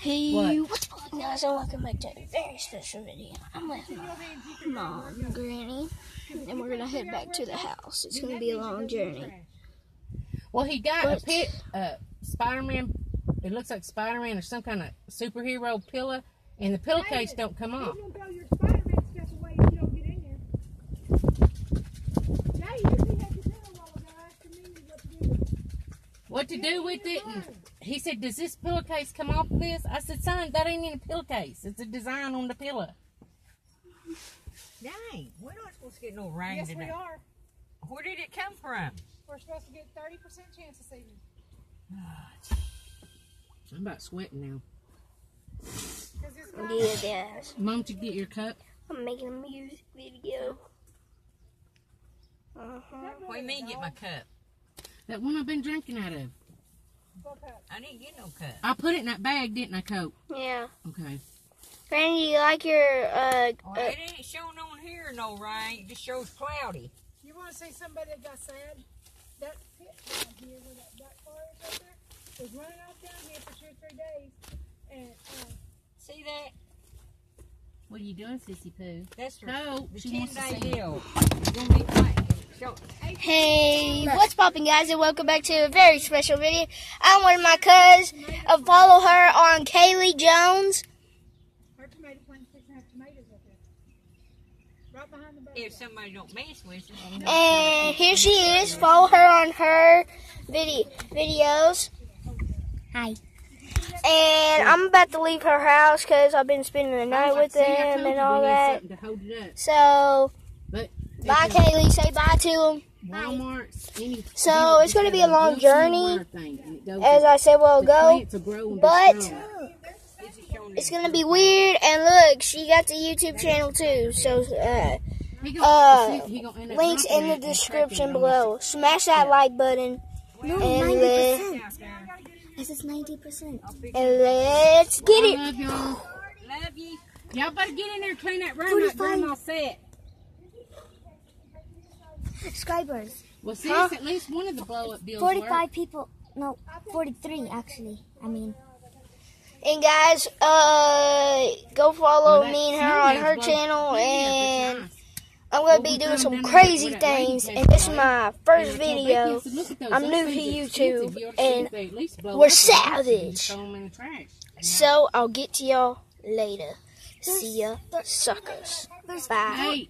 Hey, What? what's up, guys? And welcome back to a very special video. I'm with my mom, Granny, and we're gonna head back to the house. It's gonna be a long journey. Well, he got What? a pit, uh, Spider-Man. It looks like Spider-Man or some kind of superhero pillow, and the pillowcase don't come off. You don't throw your Spider-Man stuff away if you don't get in there. Jay, you see had your dinner a while ago. I asked him Mimi what to do with it. What to do with it? And he said, "Does this pillowcase come off of this?" I said, "Son, that ain't in a pillowcase. It's a design on the pillow." Dang, we're not supposed to get no rain Yes, we are. Where did it come from? We're supposed to get 30% chance this evening. I'm about sweating now. 'Cause it's got- Yeah, guys. Mom, to get your cup. I'm making a music video. Uh huh. What do you mean get my cup? That one I've been drinking out of. Fuck up. I didn't get no cup. I put it in that bag, didn't I, Coke? Yeah. Okay. Granny, you like your uh? Oh, uh it ain't showing on here no rain. It just shows cloudy. You want to see somebody that got sad? That pit down here where that duck bar is up there was running off down here for two or three days. And um, See that? What are you doing, Sissy Poo? That's the, Coke. the She 10 wants to day see. deal. It's gonna be quiet. Show, Hey, what's poppin', guys? And welcome back to a very special video. I'm with my cuz. Follow her on Kaylee Jones. her tomato plant's fixing to have tomatoes up there. Right behind the baby. if somebody don't mess with it. And here she is. Follow her on her video videos. Hi. And I'm about to leave her house because I've been spending the night with them and all that. something To hold it up. So, bye, Kaylee. Say bye to. Walmart. So, it's gonna be a long journey, wire thing, and it goes As I said a while the ago. plants will grow and be but- strong. This is showing It's gonna be weird. And look, she got the YouTube channel too. So, uh, He Uh, gonna- he gonna end up links in the description cracking it on below. Smash that like button. And, let, out there. this is 90%. And let's get I it. love y'all. Love you. Y'all better get in there and clean that room like 45. Grandma said. Subscribers. Well, sis, Huh? at least one of the blow up deals work. 45 people. No, 43 actually. I mean, And guys, uh, go follow Well, me and her on her channel, and Nice. I'm gonna Well, be doing some crazy where that lady things. And this is my first I told Becky, I video. said, "Look at those. I'm new to YouTube, expensive. You ought to see and if they at least blow we're savage. just Throw them in the trash. So I'll get to y'all later. See ya, suckers. Bye.